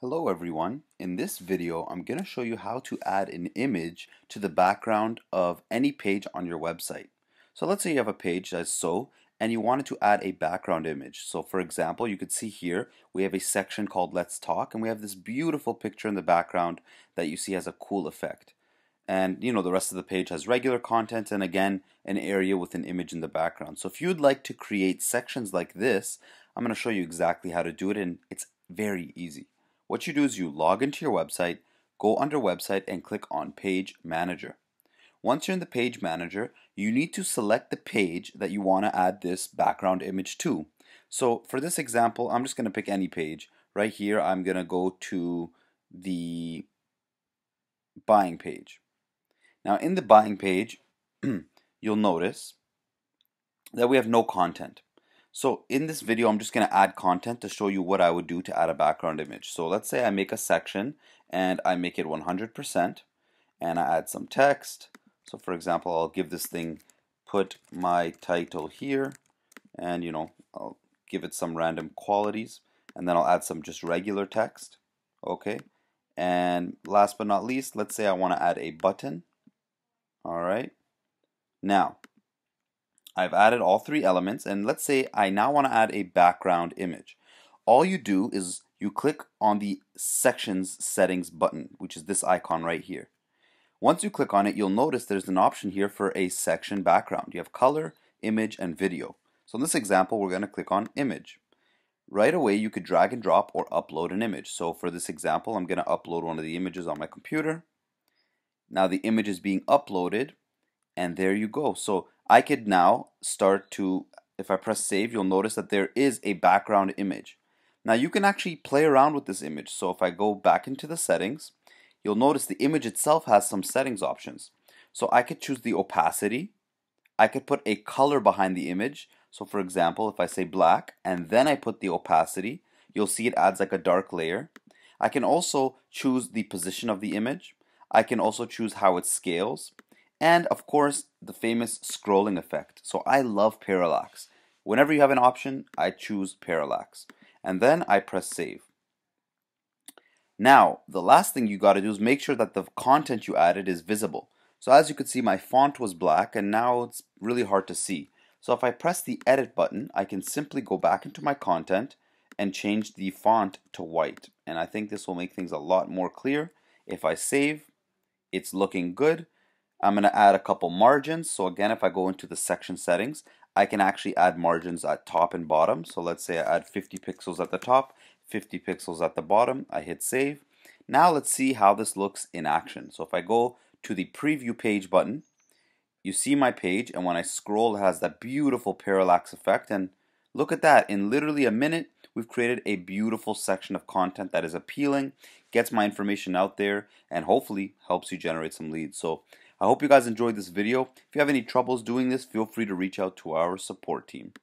Hello everyone. In this video I'm going to show you how to add an image to the background of any page on your website. So let's say you have a page as so and you wanted to add a background image. So for example you could see here we have a section called Let's Talk and we have this beautiful picture in the background that you see has a cool effect. And you know the rest of the page has regular content and again an area with an image in the background. So if you'd like to create sections like this I'm going to show you exactly how to do it and it's very easy what you do is you log into your website, go under website and click on page manager. Once you're in the page manager, you need to select the page that you want to add this background image to. So for this example, I'm just going to pick any page. Right here, I'm going to go to the buying page. Now in the buying page, you'll notice that we have no content. So in this video, I'm just going to add content to show you what I would do to add a background image. So let's say I make a section and I make it 100% and I add some text. So for example, I'll give this thing, put my title here and you know, I'll give it some random qualities and then I'll add some just regular text. Okay. And last but not least, let's say I want to add a button. All right. Now, I've added all three elements and let's say I now want to add a background image. All you do is you click on the sections settings button which is this icon right here. Once you click on it you'll notice there's an option here for a section background. You have color, image and video. So in this example we're going to click on image. Right away you could drag and drop or upload an image. So for this example I'm going to upload one of the images on my computer. Now the image is being uploaded and there you go. So I could now start to, if I press save, you'll notice that there is a background image. Now you can actually play around with this image. So if I go back into the settings, you'll notice the image itself has some settings options. So I could choose the opacity. I could put a color behind the image. So for example, if I say black and then I put the opacity, you'll see it adds like a dark layer. I can also choose the position of the image. I can also choose how it scales and of course the famous scrolling effect. So I love parallax. Whenever you have an option, I choose parallax. And then I press save. Now, the last thing you got to do is make sure that the content you added is visible. So as you can see, my font was black and now it's really hard to see. So if I press the edit button, I can simply go back into my content and change the font to white. And I think this will make things a lot more clear. If I save, it's looking good. I'm going to add a couple margins. So again, if I go into the section settings, I can actually add margins at top and bottom. So let's say I add 50 pixels at the top, 50 pixels at the bottom. I hit save. Now let's see how this looks in action. So if I go to the preview page button, you see my page and when I scroll it has that beautiful parallax effect and look at that in literally a minute we've created a beautiful section of content that is appealing gets my information out there and hopefully helps you generate some leads so I hope you guys enjoyed this video. If you have any troubles doing this, feel free to reach out to our support team.